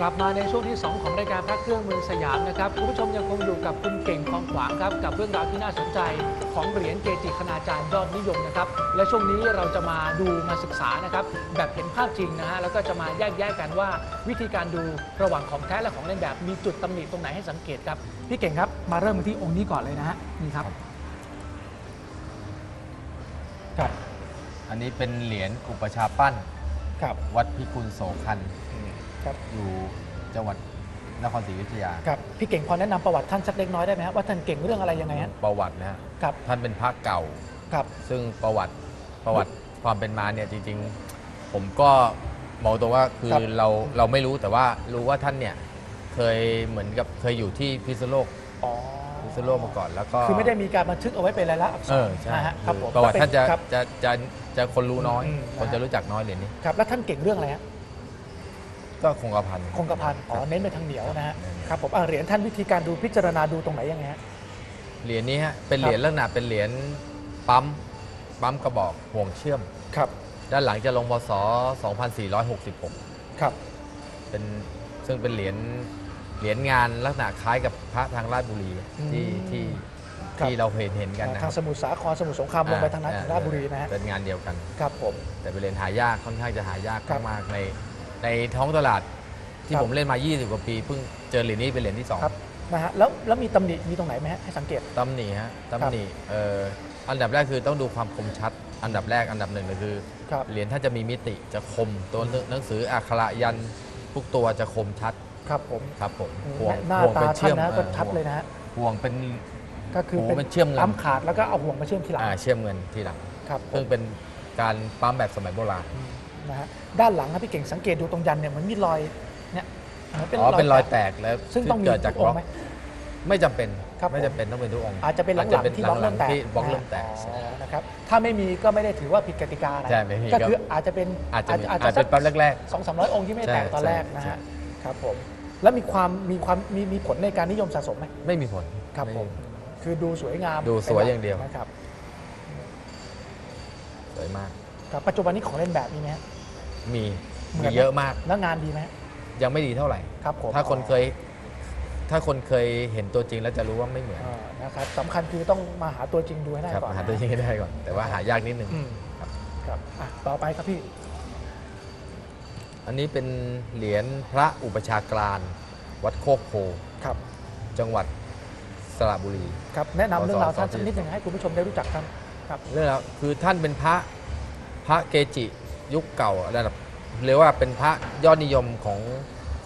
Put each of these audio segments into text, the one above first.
กลับมาในช่วงที่ 2 ของรายการพระเครื่องเมืองสยามนะครับคุณผู้ชมยังคงอยู่กับคุณเก่งของขวางครับกับเรื่องราวที่น่าสนใจของเหรียญเกจิคณาจารย์ยอดนิยมนะครับและช่วงนี้เราจะมาดูมาศึกษานะครับแบบเห็นภาพจริงนะฮะแล้วก็จะมาแยกแยะกันว่า วิธีการดูระหว่างของแท้และของเล่นแบบมีจุดตำหนิตรงไหนให้สังเกตครับพี่เก่งครับมาเริ่มกันที่องค์นี้ก่อนเลยนะฮะนี่ครับครับ อันนี้เป็นเหรียญอุปชฌาย์ปั้นครับวัดพิกุลโสคัน ครับ อยู่จังหวัดนครศรีอยุธยา ครับพี่เก่งพอแนะนำประวัติท่านสักเล็กน้อยได้ไหมฮะว่าท่านเก่งเรื่องอะไรยังไงฮะประวัตินะฮะครับท่านเป็นพระเก่า ครับซึ่งประวัติประวัติความเป็นมาเนี่ยจริง ๆ ผมก็มองตัวว่าคือครับ เราเราไม่รู้แต่ว่ารู้ว่าท่านเนี่ยเคยเหมือนกับเคยอยู่ที่พิษณุโลกอ๋อพิษณุโลกมาก่อนแล้วก็คือไม่ได้มีการบันทึกเอาไว้เป็นรายละอักษเอรอใช่นะฮะครับผมประวัติท่านจะครับ จะจะจะคนรู้น้อย อืมคนจะรู้จักน้อยเหรียญนี้ ครับแล้วท่านเก่งเรื่องอะไรฮะ ก็คงกระพันคงกระพันอ๋อครับเน้นไปทางเหนียวนะฮะเน้นครับผมอะเหรียญท่านวิธีการดูพิจารณาดูตรงไหนยังไงฮะเหรียญนี้ฮะเป็นเหรียญลักษณะเป็นเหรียญปั๊มปั๊มกระบอกห่วงเชื่อมครับ ด้านหลังจะลงพศ2466 ครับ เป็นซึ่งเป็นเหรียญเหรียญงานลักษณะคล้ายกับพระทางราชบุรีที่ที่ที่เราเห็นเห็นกันนะคทารังบสมุทรสาครสมุทรสงครามลงไปทางนั้นทางราชบุรีนะฮะเป็นงานเดียวกันครับผมแต่เป็นเหรียญหายากค่อนข้างจะหายากครับมากๆใน ในท้องตลาดที่ครับ ผมเล่นมา 20 กว่าปีเพิ่งเจอเหรียญนี้เป็นเหรียญที่สองครับนะฮะแล้วแล้วมีตำหนิมีตรงไหนไหมฮะให้สังเกต ตำหนิฮะตำหนิเอ่ออันดับแรกคือต้องดูความคมชัด อันดับแรกอันดับหนึ่งเลยคือ ครับ เหรียญถ้าจะมีมิติจะคมตัวหนังสืออักขระยันต์ทุกตัวจะคมชัดครับผมครับผมอืมห่วงหน้าห่วงตาเป็นท่าเชื่อนมนะก็ออชัดเลยนะฮะห่วงเป็น ก็คือโอ้เป็นเชื่อมเงิน ปั๊มขาดแล้วก็เอาห่วงมาเชื่อมทีหลังอ่าเชื่อมเงินทีหลัง ครับผซึ่มงเป็นการปั๊มแบบสมัยโบราณ นะฮะด้านหลังครับพี่เก่งสังเกตดูตรงยันเนี่ยเหมันมีรอยเนี่ยเหมือนเป็นอ๋อเป็นรอยแตกแตกแล้วซึ่งต้องมีเกิดจากทุกบอล็งอก ค์ไหม ไม่จำเป็นครับไม่ผมจำเป็นต้องเป็นทุกองค์อาจจะเป็นหลังๆที่บล็อกเริ่มแตกที่บล็อกเริ่มแตก อ๋อนะครับถ้าไม่มีก็ไม่ได้ถือว่าผิดกติกาอะไรใช่ไม่มีก็ก็คืออาจจะเป็นอาจจะมีอาจอาจจะจะเป็นแป๊บแรก สองสามร้อยองค์ที่ไม่แตกใช่ตอนแรกใช่นะใช่ ฮะครับผมแล้วมีความมีความมีมีผลในการนิยมสะสมไหม ๆไม่มีผล ครับไผม คือดูสวยงามดูสวยอย่างเดียว นะครับสวยมาก ครับปัจจุบันนี้ของเล่นแบบนี้ไหมฮะ มีเหมืมีอนเยอะมาก แล้วงานดีไหมฮะยังไม่ดีเท่าไหร่ ครับผมถ้าคนเคย ถ้าคนเคยเห็นตัวจริงแล้วจะรู้ว่าไม่เหมือนเออนะครับสำคัญคือต้องมาหาตัวจริงดูให้ได้ครับก่อนหาตัวจริงให้ได้ก่อน แต่ว่าหายากนิดนึง อืมครับ ครับอะต่อไปครับพี่อันนี้เป็นเหรียญพระอุปชฌาย์กลานวัดโคกโพครับ จังหวัดสระบุรี ครับแนะนำเรื่องราวท่านสอสอสักนิดหนึ่งให้คุณผู้ชมได้รู้จักท่านครับ เรื่องแล้วคือท่านเป็นพระพระเกจิ ยุคเก่าระดับเรียกว่าเป็นพระยอดนิยมของ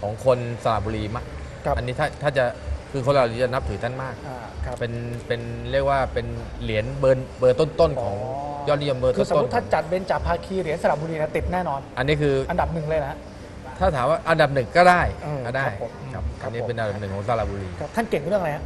ของคนสระบุรีมากครับอันนี้ถ้าถ้าจะคือคนเราจะนับถือท่านมาก อ่าครับ เป็นเป็นเรียกว่าเป็นเหรียญเบอร์เบอร์ต้นๆของอ๋อ ยอดนิยมเบอร์คือสมต้มนติถ้าจัดเบญจภาคีเหรียญสระบุรีนะติดแน่นอน ๆอันนี้คืออันดับหนึ่งเลยนะฮะถ้าถามว่าอันดับหนึ่งก็ได้เออก็ได้ครับผมครับครับอันนี้ผม เป็นอันดับหนึ่งของสระบุรี ครับท่านเก่งเรื่องอะไรฮะ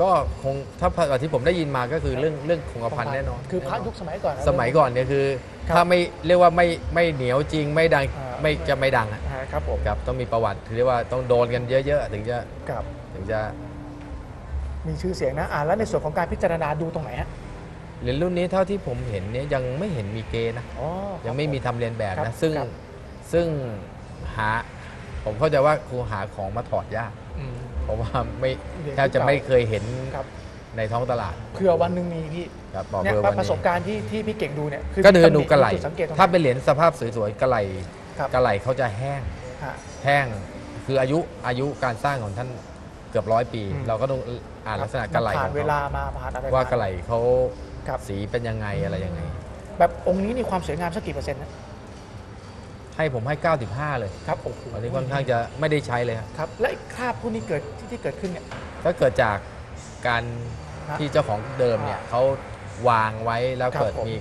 ก็คงถ้าที่ผมได้ยินมาก็คือเรื่องเรื่องคงกระพันแน่นอนคือพระยุคสมัยก่อนนะสมัยก่อนเนี่ยคือครับถ้าไม่เรียกว่าไม่ไม่เหนียวจริงไม่ดังอ่าไม่จะไม่ดังอะอ่าครับผมครับต้องมีประวัติเรียกว่าต้องโดนกันเยอะๆ ถึงจะครับถึงจะ มีชื่อเสียงนะอ่าแล้วในส่วนของการพิจารณาดูตรงไหนฮะเหรียญรุ่นนี้เท่าที่ผมเห็นเนี่ยยังไม่เห็นมีเกณฑ์นะอ๋อยังไม่มีทำเรียนแบบครันะบซึ่งครับซึ่งหา ผมเข้าใจว่าครูหาของมาถอดยากอืม เพราะว่าไม่เหรียญแทบจะเก่าไม่เคยเห็นครับในท้องตลาดเผื่อวันหนึ่งมีพี่ครับบอกเนี่ยเบอร์วันประสบนี้การณ์ที่ที่พี่เก่งดูเนี่ยคือก็เดินดูตำหกระไหลจุดสังเกตตรงไหนถ้าเป็นเหรียญสภาพสวยๆกระไหลครับกระไหลเขาจะแห้งฮะแห้งคืออายุอายุการสร้างของท่านเกือบร้อยปีอืมเราก็ต้องอ่านลักษณะกระไหลผ่าขนองเวเขาลามาผ่านอะไรว่ากมาระไหลเขาครับสีเป็นยังไงอะไรยังไง แบบองค์นี้นี่ความสวยงามสักกี่เปอร์เซ็นต์นะ ให้ผมให้ 95 เลยครับโอ้โหอันนี้ค่อนข้างจะไม่ได้ใช้เลยครับครับ และไอ้คราบพวกนี้เกิดที่ที่เกิดขึ้นเนี่ย ก็เกิดจากการฮะที่เจ้าของเดิมเนี่ยเขาวางไว้แล้วครับเกิดผม มี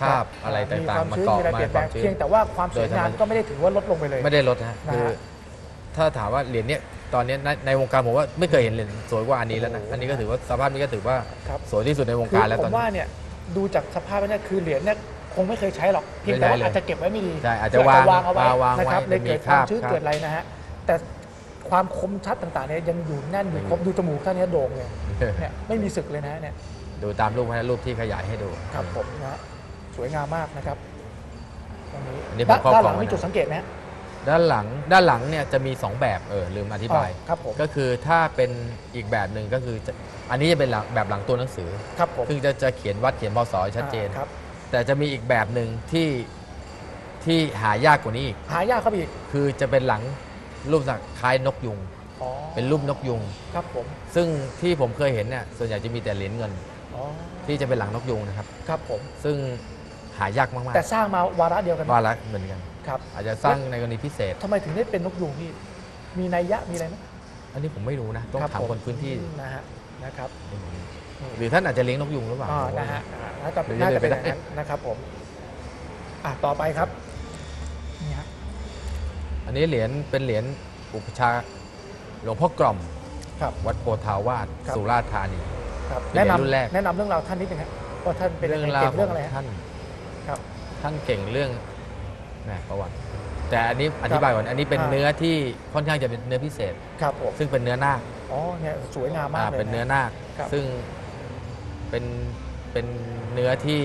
คราบอะไรต่างๆ มามีเกาะความชื้นมีอะไรเปลี่ยนแปลมาความงชื้น เพียงแต่ว่าความสวยงามโดยธรรมชาติก็ไม่ได้ถือว่าลดลงไปเลย ไม่ได้ลดนะฮะนะฮะคือถ้าถามว่าเหรียญเนี้ยตอนเนี้ยในในวงการผมว่าไม่เคยเห็นเหรียญสวยกว่าอันนี้แล้วนะโอ้โห อันนี้ก็ถือว่าสภาพนี้ก็ถือว่าครับสวยที่สุดในวงคือการแล้วผตอนมนี้ว่าเนี่ยดูจากสภาพแล้วเนี่ยคือเหรียญเนี่ย คงไม่เคยใช้หรอกเพียงแต่ว่าไม่ใช้เลยอาจจะเก็บไว้ไม่ดีใช่อาจจะวางวางเอาไว้วางไว้นะครับเลยมีเกิดคคราบวามชื้นครับเกิดอะไรนะฮะแต่ความคมชัดต่างๆเนี่ยยังอยู่แน่นอยู่ครบดูจมูกท่านเนี้โด่งเลยเนี่ยไม่มีสึกเลยนะเนี่ยดูตามรูปนะรูปที่ขยายให้ดูครับผมนะฮะสวยงามมากนะครับตรงนี้อันนี้ผมด้านครอบด้านหลังครองไว้มีนะจุดสังเกตไหมฮะด้านหลังด้านหลังเนี่ยจะมี 2 แบบเออลืมอธิบายอ๋อครับผมก็คือถ้าเป็นอีกแบบหนึ่งก็คือจะอันนี้จะเป็นหลังแบบหลังตัวหนังสือครับผมซึ่งจะจะเขียนวัดเขียนพศชัดเจนอ่าครับ แต่จะมีอีกแบบหนึ่งที่ที่หายากกว่านี้อีกหายากครับอีกคือจะเป็นหลังรูปสักคล้ายนกยุง อ๋อเป็นรูปนกยุง ครับผมซึ่งที่ผมเคยเห็นเนี่ยส่วนใหญ่จะมีแต่เหรียญเงิน อ๋อที่จะเป็นหลังนกยุงนะครับ ครับผม ซึ่งหายากมากแต่สร้างมาวาระเดียวกันไหมๆว่าละเหมือนกัน ครับอาจจะสร้างในกรณีพิเศษ ทำไมถึงได้เป็นนกยูงพี่มีนัยยะมีอะไรไหมอันนี้ผมไม่รู้นะ ต้องรับถามผคนพื้นที่ นะฮะนะครับ หรือท่านอาจจะเลี้ยงนกยุงหรือเปล่าอ่านะฮะอ่าน่าจะหรือน่าจะเป็นอจะย่างเป็นนั้นนะครับผมอะต่อไปครับนี่ฮะอันนี้เหรียญเป็นเหรียญอุปชฌาย์หลวงพ่อกล่อม ครับ วัดโพธาวาสครับ สุราษฎร์ธานี ครับเป็นแนะเหรียญรุ่นแรกนำแนะนำเรื่องราวท่านนิดนึงครับว่าท่านเป็นเรื่ยัองงไงราวเก่งขเรื่อองงอะไรฮะ ท่านครับท่านเก่งเรื่องแหมประวัติ แต่อันนี้อธิบายก่อนอันนี้เป็นอ่า เนื้อที่ค่อนข้างจะเป็นเนื้อพิเศษ ครับผมซึ่งเป็นเนื้อนาคอ๋อเนี่ยสวยงามมากอ่าเลยเป็นเนื้อนะนาคครับ ซึ่ง เป็นเป็นเนื้อที่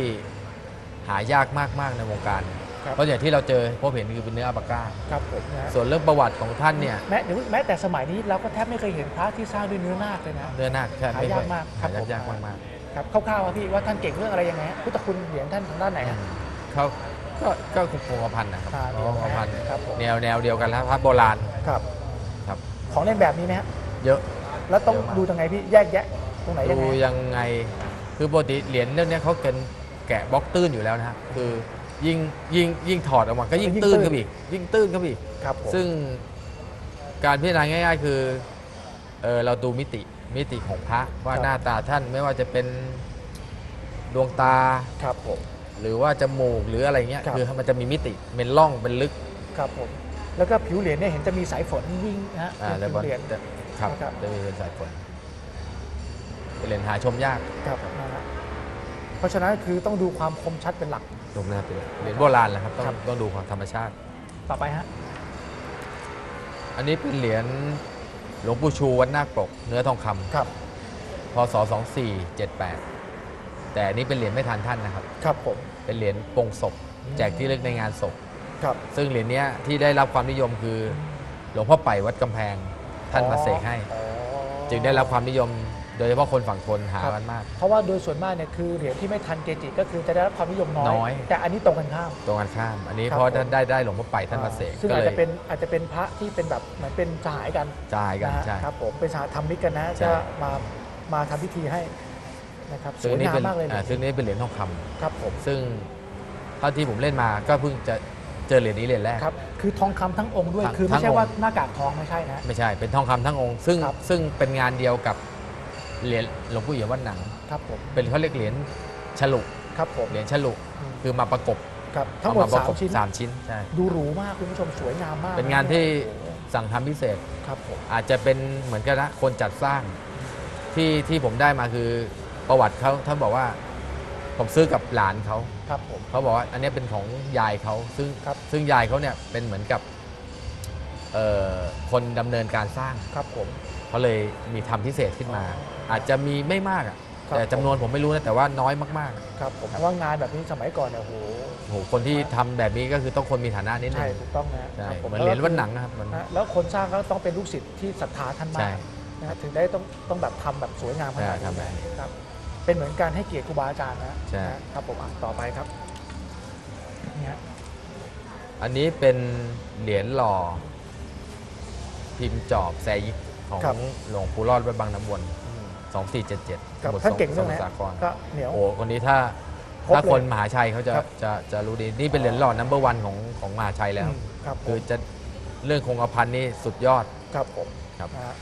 หายากมากๆในวงการ ครับ เพราะอย่างที่เราเจอพบเห็นคือเป็นเนื้ออัปาก้า ครับผมนะฮะส่วนเรื่องประวัติของท่านเนี่ยแม้เดี๋ยวแม้แต่สมัยนี้เราก็แทบไม่เคยเห็นพระที่สร้างด้วยเนื้อนาคเลยนะ เนื้อนาคใช่หายากมากครัหาบยากผม ยากมากมากครับคร่าวๆครับพี่ว่าท่านเก่งเรื่องอะไรยังไงฮะพุทธคุณเหรียญท่านทางด้านไหนๆฮะ เขาก็ก็คงคงกระพันนะครับอ่าคงกระพันครับผม แนวแนวเดียวกันแล้วพระโบราณครับ ครับ ของเล่นแบบนี้ไหมฮะเยอะ แล้วต้องเยอะมาก ดูยังไงพี่แยกแยะตรงไหนยังดูไงยังไง คือปกติเหรียญเรื่องเนี้ยเขาเกินแกะบล็อกตื้นอยู่แล้วนะฮะคือยิ่งยิ่งยิ่งถอดออกมาก็ยิ่งตื้นขึ้นไปอีกยิ่งตื้นขึ้นไปอีกครับผมซึ่งการพิจารณาง่าย ๆ คือเออเราดูมิติมิติของพระว่าหน้าตาท่านไม่ว่าจะเป็นดวงตาครับผม หรือว่าจมูกหรืออะไรเงี้ยครับ คือมันจะมีมิติเป็นร่องเป็นลึกครับผม แล้วก็ผิวเหรียญเนี่ยเห็นจะมีสายฝนวิ่งนะฮะอ่าเป็นแล้วผิวเหรียญ จะครับครับ จะมีเป็นสายฝน เป็นเหรียญหาชมยากครับนะฮะเพราะฉะนั้นคือต้องดูความคมชัดเป็นหลัก ชมนะครับเป็นเหรียญโบราณแหละครับ ต้องครับต้องดูความธรรมชาติ ต่อไปฮะอันนี้เป็นเหรียญหลวงปู่ชูวัดนาคปก เนื้อทองคำครับพศ2478 แต่อันนี้เป็นเหรียญไม่ทันท่านนะครับ ครับผมเป็นเหรียญปลงศพ แจกที่เลึกในงานศพ ครับ ซึ่งเหรียญเนี้ยที่ได้รับความนิยมคือหลวงพ่อไปวัดกำแพงท่านมาเสกให้อ๋อจึงได้รับความนิยม โดยเฉพาะคนฝั่งทนหาครับกันมาก เพราะว่าโดยส่วนมากเนี่ยคือเหรียญที่ไม่ทันเกจิก็คือจะได้รับความนิยมน้น้ออย ย แต่อันนี้ตรงกันข้าม ตรงกันข้าม อันนี้ครับเพราะผมได้ได้หลวงพ่อไปท่านมาเสกซึ่งก็อาจเลยจะเป็นอาจจะเป็นพระที่เป็นแบบเหมือนเป็นสหายกันจ่ายกันนะฮะใช่ ครับผมเป็นสหธรรมิกกันนะใช่ จะมามาทำพิธีให้นะครับสซึ่งวยอันนี้งามเป็นมากเลยอ่าซึ่งอันนี้เป็นเหรียญทองคำครับผมซึ่งเท่าที่ผมเล่นมาก็เพิ่งจะเจอเหรียญนี้เหรียญแรก ครับคือทองคำทั้งองค์ด้วยทั้งคือไม่ทั้ใช่งองค์ ว่าหน้ากากทองไม่ใช่นะ ไม่ใช่เป็นทองคำทั้งองค์ ซึ่งครับ ซึ่งเป็นงานเดียวกับ เหรียญหลวงปู่เอี่ยมวัดหนัง ครับผมเป็นเขาเรียกเหรียญฉลุครับผมเหรียญฉลุอืมคือมาประกบครับทั้งหมดเอประสามกบชิ้นสามชิ้นใช่ดูหรูมากคุณผู้ชมสวยงามมาก เป็นงานที่โอ้โหสั่งทำพิเศษครับผมอาจจะเป็นเหมือนกันนะคนจัดสร้างที่ที่ผมได้มาคือประวัติเขาท่านบอกว่าผมซื้อกับหลานเขาครับผมเขาบอกว่าอันนี้เป็นของยายเขาซึ่งครับซึ่งยายเขาเนี่ยเป็นเหมือนกับเอ่อคนดำเนินการสร้างครับผม เขาเลยมีทำพิเศษขึ้นมา อาจจะมีไม่มากอะครับแต่จำนวนผมไม่รู้นะแต่ว่าน้อยมากครับผมเพราะว่างานแบบนี้สมัยก่อนเนี่ยโอ้โหๆโหคนที่ทำแบบนี้ก็คือต้องคนมีฐานะนิดนึใช่งถูกต้องนะใช่ครับผมเหมือนเหรียญวัดหนังนะครับมันนะแล้วคนสร้างก็ต้องเป็นลูกศิษย์ที่ศรัทธาท่านมาใช่กนะถึงได้ต้องต้องแบบทำแบบสวยงามขนาดใช่ทำแบบนี้นี้ครับเป็นเหมือนการให้เกียรติครูบาอาจารย์นะใช่นะครับผมอะต่อไปครับเนี่ยอันนี้เป็นเหรียญหล่อพิมพ์จอบแซยิก ของหลวงปู่รอดวัดบางน้ำวน2477ครับสมุทรท่านเก่งเรื่องไหนสมุทสาครก็เหนียวโอ้คนนี้ถ้าครบถ้าคนเลยมหาชัยเขาจะครับจะจะรู้ดี นี่เป็นเหรียญหล่อนัมเบอร์วันของของมหาชัยแล้ว อืมครับผคือมจะเรื่องคงกระพันนี่สุดยอด ครับผมครับ นะฮะ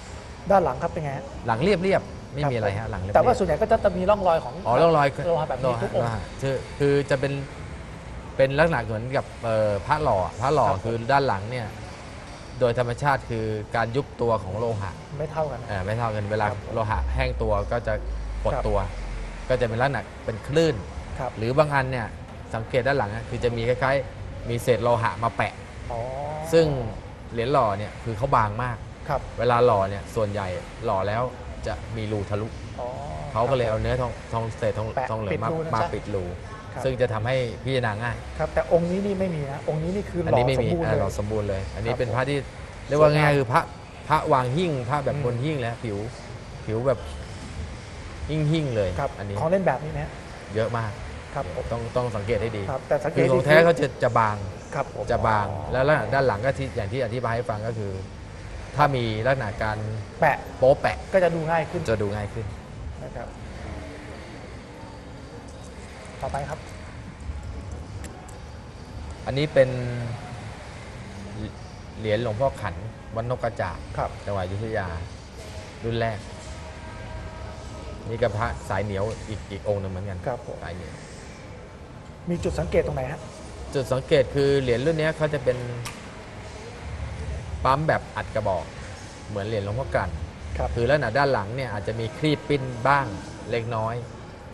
ด้านหลังครับเป็นไงฮะหลังเรียบเรียบไม่ครับมีอะไรผมฮะหลังเรียบแต่ว่าเรียบส่วนใหญ่ก็จะมีร่องรอยของอ๋อร่องรอยโลหะแบบนี้ทุกองโลค์ หะคือคือจะเป็นเป็นลักษณะเหมือนกับเอ่อพระหล่อพระหล่อครับผมคือด้านหลังเนี่ย โดยธรรมชาติคือการยุบตัวของโลหะไม่เท่ากันนะเอ่อไม่เท่ากันเวลาครับโลหะแห้งตัวก็จะกดครับ ตัว ก็จะเป็นลักษณะเป็นคลื่น ครับหรือบางอันเนี่ยสังเกตด้านหลังอะคือจะมีคล้ายๆ มีเศษโลหะมาแปะ อ๋อซึ่งเหรียญหล่อเนี่ยคือเขาบางมาก ครับเวลาหล่อเนี่ยส่วนใหญ่หล่อแล้วจะมีรูทะลุอ๋อ เขาก็เลยเอาเนื้อทองทองเศษทองแปะทองเหลือปิงดมารูนั้นมาซะปิดรู ครับ ซึ่งจะทำให้พิจารณาง่าย ครับ แต่องค์นี้นี่ไม่มีนะองค์นี้นี่คือหอันล่อนี้ไม่สมมีบูรณ์อ่าเลยเราสมบูรณ์เลย อันนี้ครับเป็นผมพระที่เรียกว่าสวยงามง่ายๆคือพระพระวางหิ้งพระแบบอืม บนหิ้งแล้วผิวผิวแบบหิ้งหิ้งๆเลยครับอันนี้ของเล่นแบบนี้นะเยอะมากครับผมต้องต้องสังเกตให้ดีครับ แต่สังเกคืตอของแท้เขาจะจะบาง ครับผมจะบางอ๋อแล้วลักษณะด้านหลังก็ที่อย่างที่อธิบายให้ฟังก็คือ ถ้ามีลักษณะการแปะโป๊ะแปะก็จะดูง่ายขึ้น จะดูง่ายขึ้น นะครับ ต่อไปครับ อันนี้เป็นเหรียญหลวงพ่อขันวัดนกกระจาบครับ จังหวัดอยุธยา รุ่นแรก นี่ก็พระสายเหนียวอีกอีกองค์หนึงเหมือนกันครับผม สายเหนียว มีจุดสังเกตตรงไหนฮะ จุดสังเกตคือเหรียญรุ่นเนี้ยเขาจะเป็นปั๊มแบบอัดกระบอก เหมือนเหรียญหลวงพ่อกันครับ คือลักษณะด้านหลังเนี่ยอาจจะมีครีบปิ้นบ้างเล็กน้อย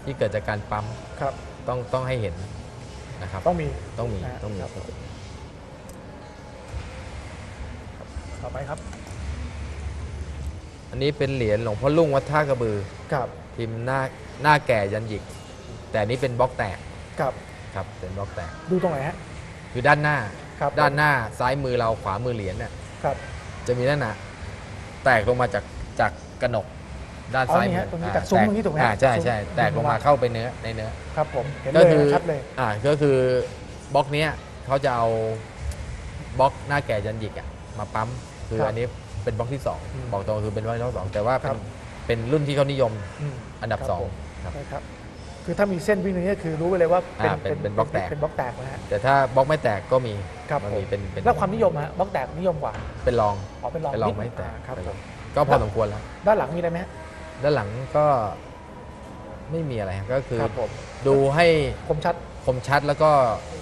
ที่เกิดจากการปั๊ม ครับ ต้องต้องให้เห็นนะครับต้องมีต้องมีนะต้องมีครับ ต่อไปครับอันนี้เป็นเหรียญหลวงพ่อลุ่งวัดท่ากระบือครับพิมพ์หน้าหน้าแก่ยันหยิก แต่อันนี้เป็นบล็อกแตกครับครับเป็นบล็อกแตกดูตรงไหนฮะคือด้านหน้า ครับด้านหน้าซ้ายมือเราขวามือเหรียญเนี่ยครับจะมีลักษณะแตกลงมาจากจากกระหนก ด้านอ๋อซ้ายนี่มืฮะอตรงนี้อ่จากซุ้มแตรงนี้ถูกไหมฮะอ่าใช่ใช่ซุ้มแตกลงมาเข้าไปเนื้อในเนื้อครับผมเห็นก็เลยคือนะชัดเลยอ่าก็คือบล็อกเนี้ยเขาจะเอาบล็อกหน้าแก่ยันหยิกอะมาปั๊มคือครับอันนี้เป็นบล็อกที่สองอืมบอกตรงคือเป็นบล็อกที่สองแต่ว่าคเป็รันบเป็นรุ่นที่เขานิยมมอันดับครับสองผมครับใช่ครับคือถ้ามีเส้นวิ่งตรงนี้ก็คือรู้ไปเลยว่าอ่าเป็นเป็นบล็อกแตกเป็นบล็อกแตกนะฮะแต่ถ้าบล็อกไม่แตกก็มีครับมันผมมีเป็นเป็นแล้วความนิยมฮะบล็อกแตกนิยมกว่า เป็นรองอ๋อเป็นรองเป็นรองนิดไม่แตกอ่าครับเป็นผรองมก็พอสมควรแล้วด้านหลังมีอะไรไหมฮะ ด้านหลังก็ไม่มีอะไรครับก็คือครับผม ดูให้คมชัด คมชัดแล้วก็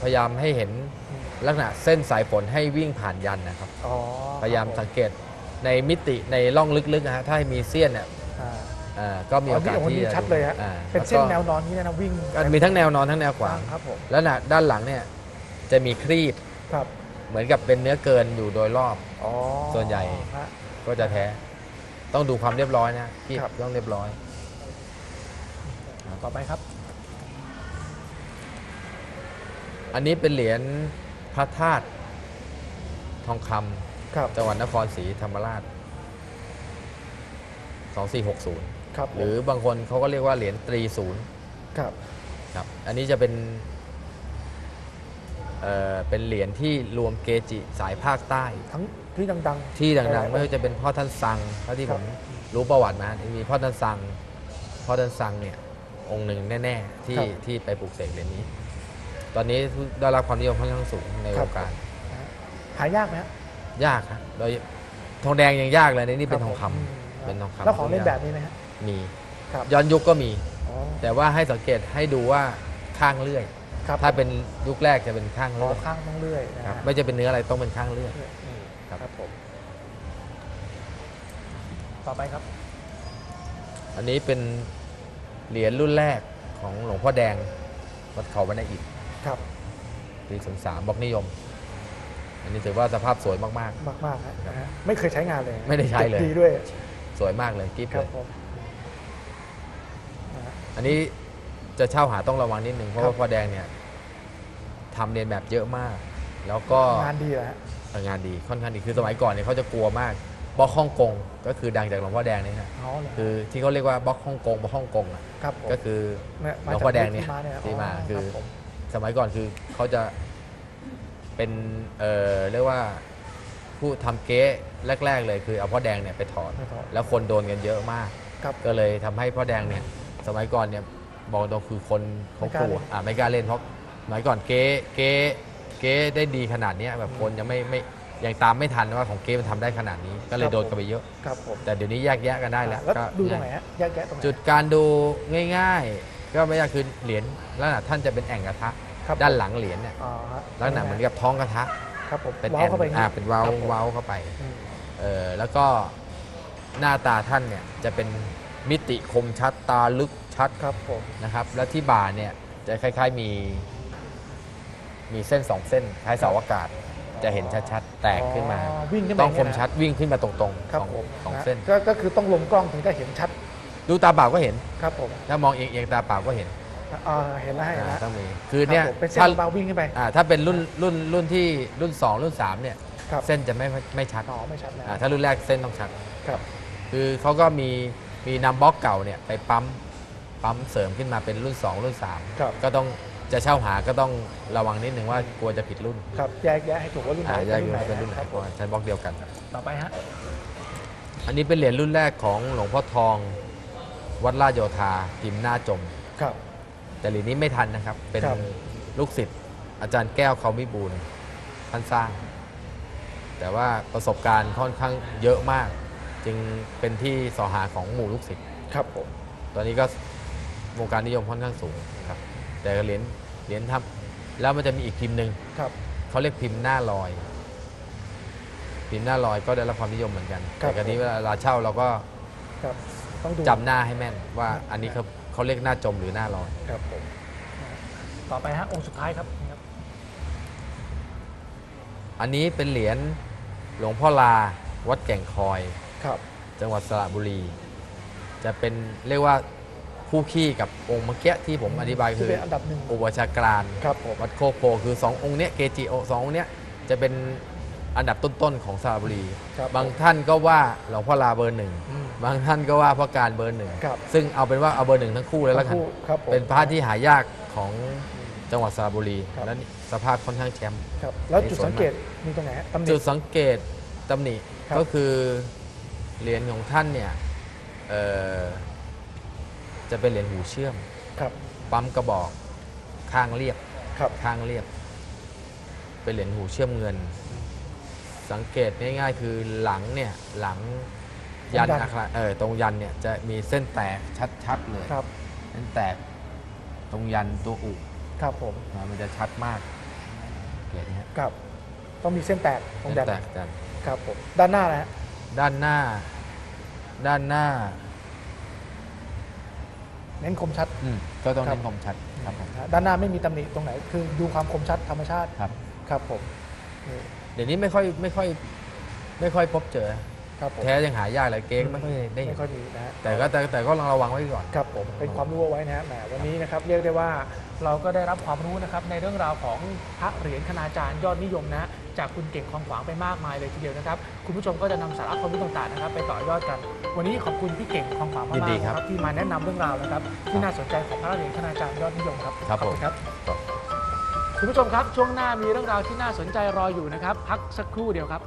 พยายามให้เห็นอืมลักษณะเส้นสายฝนให้วิ่งผ่านยันนะครับ อ๋อพยายามครับผสังเกตในมิติในร่องลึกๆนะฮะถ้ามีเสี้ยนเนี่ยอ่าอ่าก็มีโอกาสอ๋อนี่ที่ชัดเลยฮะ อ่าเป็นเส้นแนล้ววนอนนี้นะวิ่งก็มีทั้งแนวนอนทั้งแนวขวาง ครับผม แล้วนะด้านหลังเนี่ยจะมีครีบครับ เหมือนกับเป็นเนื้อเกินอยู่โดยรอบ อ๋อส่วนใหญ่ ฮะก็จะแท้ ต้องดูความเรียบร้อยนะครีบครับ ต้องเรียบร้อย ต่อไปครับอันนี้เป็นเหรียญพระธาตุทองคำครับจังหวัดนครศรีธรรมราช 2460 ครับหรือบางคนเขาก็เรียกว่าเหรียญตรีศูนย์ครับครับ อันนี้จะเป็นเอ่อเป็นเหรียญที่รวมเกจิสายภาคใต้ทั้ง ที่ดังที่ดังเออๆไม่ว่าจะเป็นพ่อท่านสังเท่าที่ครัผบมรู้ประวัติมามีพ่อท่านสังพ่อท่านสังเนี่ยองค์หนึ่งแน่ ๆ ที่ครับที่ไปปลูกเสกเหรียญนี้ ตอนนี้ได้รับความนิยมค่อนข้างสูงในครัวบงการๆนะฮะหายากไหมฮะยากครับโดยทองแดงยังยากเลยในนี่เป็นรับทองคำผมเป็นทองคำแล้วของเล่นแบบนี้ไหมฮะมีครับย้อนยุคก็มีอ๋อแต่ว่าให้สังเกตให้ดูว่าข้างเลื่อยครับถ้าเป็นยุคแรกจะเป็นข้างอ๋อเลื่อยข้างต้องเลื่อยนะครัฮะบไม่จะเป็นเนื้ออะไรต้องเป็นข้างเลื่อยอืม ครับครับผมต่อไปครับ อันนี้เป็นเหรียญรุ่นแรกของหลวงพ่อแดงวัดเขาบรรณอิฐครับ ปีสสามบล็อกนิยม อันนี้ถือว่าสภาพสวยมาก มากมากๆฮะนะฮะไม่เคยใช้งานเลยไม่ได้ใช้เลย ก็บดีด้วยๆ สวยมากเลยกิ๊บคเลรับย ผมนะฮะ อันนี้จะเช่าหาต้องระวังนิดนึง เพราะครัว่าบพ่อแดงเนี่ยทำเรียนแบบเยอะมาก แล้วก็งานดีเหรอฮะเออ งานดีค่อนข้างดีคือสมัยก่อนเนี่ยเขาจะกลัวมากบล็อกฮ่องกงก็คือดังจากหลวงพ่อแดงนี่นะอ๋อเหรอคือที่เขาเรียกว่าบล็อกฮ่องกงบล็อกฮ่องกงอะครับผมก็คือเนี่ยหลวงพ่อแดงเนี่ยที่มาเนี่ยที่มาคือรับผมสมัยก่อนคือเขาจะเป็นเอ่อเรียกว่าผู้ทำเก๊แรก ๆ เลยคือเอาพ่อแดงเนี่ยไปถอนไม่พอแล้วคนโดนกันเยอะมาก ครับ ก็เลยทำให้พ่อแดงเนี่ยสมัยก่อนเนี่ยบอกตรงคือคนเขาไม่กล้ากลัวเล่น อ่าไม่กล้าเล่นเพราะสมัยก่อนเก๊เก๊ เก๊ได้ดีขนาดเนี้ยแบบคนยังไม่ไม่ยังตามไม่ทันว่าของเก๊มันทำได้ขนาดนี้ ก็เลยโดนกันไปเยอะ ครับผมแต่เดี๋ยวนี้แยกแยะกันได้แล้วแล้วก็ดูตรงไหนฮะแยกแยะตรงไหน จุดการดูง่ายๆ ก็ไม่ยากคือเหรียญลักษณะท่านจะเป็นแอ่งกระทะ ครับ ด้านหลังเหรียญเนี่ยอ๋อฮะลักษณะเหมือนกับท้องกระทะ ครับผมเป็นว้าแอ่วงเข้าไปย่งอ่าเป็นเว้าครับผมเว้าเข้าไป อืมเออแล้วก็หน้าตาท่านเนี่ยจะเป็นมิติคมชัดตาลึกชัดครับผมนะครับ แล้วที่บ่าเนี่ยจะคล้าย ๆมี มีเส้นสองเส้นคล้ายเสาอากาศ จะเห็นชัดๆ แตกขึ้นมา อ๋อวิ่งขึ้นไปต้องคมย่างเงี้ยนะชัดวิ่งขึ้นมาตรงๆครับสองผมสองะเส้น ก็ก็คือต้องลงกล้องถึงจะเห็นชัดดูตาเปล่าก็เห็น ครับผมถ้ามองเอียงๆตาเปล่าก็เห็นอ่าเห็นแล้วเห็นอ่าแล้วต้องมีคือเนี่ยรับผมเป็นเส้นถ้าบางวิ่งขึ้นไป อ่าถ้าเป็นรุ่นรุ่นรุ่นที่รุ่น 2 รุ่น 3 เนี่ย ครับ เส้นจะไม่ไม่ชัดอ๋อไม่ชัดนะอ่าถ้ารุ่นแรกเส้นต้องชัด ครับ คือเขาก็มีมีนำบล็อกเก่าเนี่ยไปปั๊มปั๊มเสริมขึ้นมาเป็นรุ่น 2 รุ่น ครับ 3 ก็ต้อง จะเช่าหาก็ต้องระวังนิดนึงว่ากลัวจะผิดรุ่นครับแยกแยะให้ถูกว่ารุ่นไหนอ่าแยกรุ่นไหนเป็นรุ่นไหนครับเพราะว่าใช้บล็อกเดียวกัน ต่อไปฮะอันนี้เป็นเหรียญรุ่นแรกของหลวงพ่อทอง วัดราชโยธาพิมพ์หน้าจม ครับ แต่เหรียญนี้ไม่ทันนะครับ เป็นครับ ลูกศิษย์อาจารย์แก้วเขามิบูลย์ท่านสร้าง แต่ว่าประสบการณ์ค่อนข้างเยอะมาก จึงเป็นที่สอหาของหมู่ลูกศิษย์ครับผม ตอนนี้ก็วงการนิยมค่อนข้างสูงครับ แต่เหรียญเหรียญทำแล้วมันจะมีอีกพิมพ์หนึ่งครับเขาเรียกพิมพ์หน้าลอย พิมพ์หน้าลอยก็ได้รับความนิยมเหมือนกันครับแต่กรณีเวลาเช่าเราก็ครับต้องดูจำหน้าให้แม่น ว่าอันนี้เขาเขาเรียกหน้าจมหรือหน้าลอยครับผมต่อไปฮะองค์สุดท้ายครับนี่ครับอันนี้เป็นเหรียญหลวงพ่อลาวัดแก่งคอยครับ จังหวัดสระบุรี จะเป็นเรียกว่า คู่ขี้กับองค์เมื่อกี้ที่ผมอธิบายที่คือเป็นอันดับหนึ่งอุปชากรานครับผมวัดโคกโพคือ 2 องค์เนี้ยเกจิโอสององค์เนี้ยจะเป็นอันดับต้นๆของสระบุรีครับบางท่านก็ว่าหลวงพ่อลาเบอร์หนึ่งอืมบางท่านก็ว่าพ่อการเบอร์หนึ่งครับซึ่งเอาเป็นว่าเอาเบอร์หนึ่งทั้งคู่เลยแล้วกันทั้งคู่ครับผมเป็นพระที่หายากของจังหวัดสระบุรีครับและสภาพค่อนข้างแชมป์ครับแล้วจุดในส่วนสังเกตมีตรงไหนฮะตำหนิจุดสังเกตตำหนิครับก็คือเหรียญของท่านเนี่ยเอ่อ จะเป็นเหรียญหูเชื่อม ครับ ปั๊มกระบอกข้างเรียบครับข้างเรียบ เป็นเหรียญหูเชื่อมเงิน สังเกตง่ายๆ คือหลังเนี่ยหลังยันตรงยันอัคระเออตรงยันเนี่ยจะมีเส้นแตกชัดๆเลยครับ เส้นแตกตรงยันตัวอุครับผม นะมันจะชัดมากเห็นไหมฮะครับ ต้องมีเส้นแตกตรงเส้นยันแตกกัน ครับผม ด้านหน้านะฮะด้านหน้า ด้านหน้า เน้นคมชัด อืมก็ต้องครับเน้นคมชัดครับผมด้านหน้าไม่มีตำหนิตรงไหน คือดูความคมชัดธรรมชาติครับครับผมนี่เดี๋ยวนี้ไม่ค่อยไม่ค่อยไม่ค่อยพบเจอ ครับผมแท้ยังหายากเลยเก๊กไม่ค่อยได้เห็ไม่นค่อยมีนะฮะ แต่ก็แต่แต่ก็ลองระวังไว้ก่อน ครับผมเป็นความรู้เอาไว้นะฮะแหมวันนี้นะครับเรียกได้ว่าเราก็ได้รับความรู้นะครับในเรื่องราวของพระเหรียญคณาจารย์ยอดนิยมนะ จากคุณเก่งของขวางไปมากมายเลยทีเดียวนะครับ คุณผู้ชมก็จะนำสาระความรู้ต่างๆนะครับ ไปต่อยอดกัน วันนี้ขอบคุณพี่เก่งของขวางมากยินดีๆครับนะครับที่มาแนะนำเรื่องราวนะครับ ที่น่าสนใจของพระเหรียญคณาจารย์ยอดนิยมครับครับขอผมณครับคุณผู้ชมครับ ช่วงหน้ามีเรื่องราวที่น่าสนใจรออยู่นะครับ พักสักครู่เดียวครับ